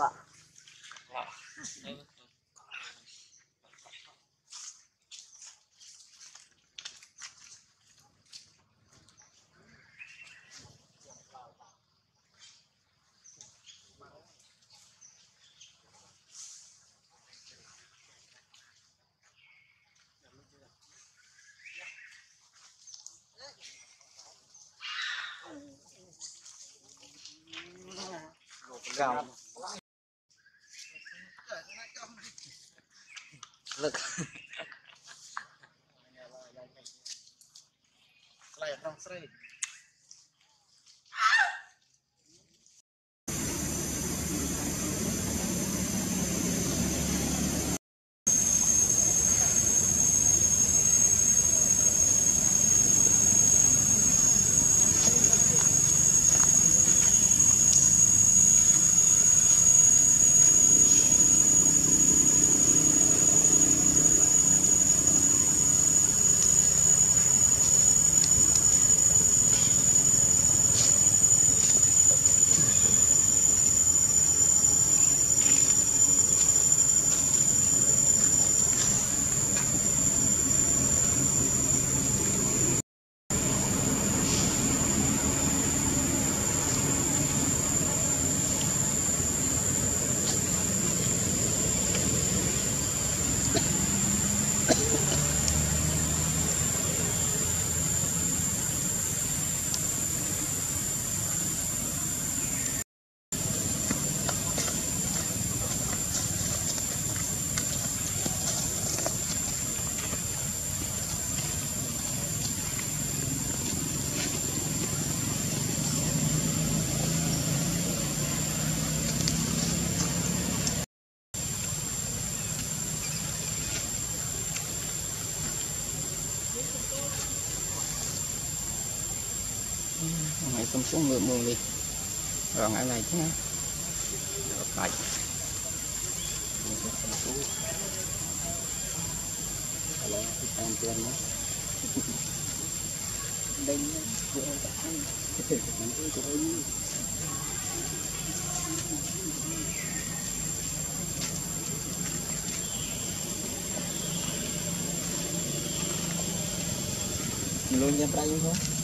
ปะกรร Lực. Lại trong sợi. Ngày Rồi phải Em tiền đi rồi ngày này chứ phải cứ cho anh Mình luôn nha pra không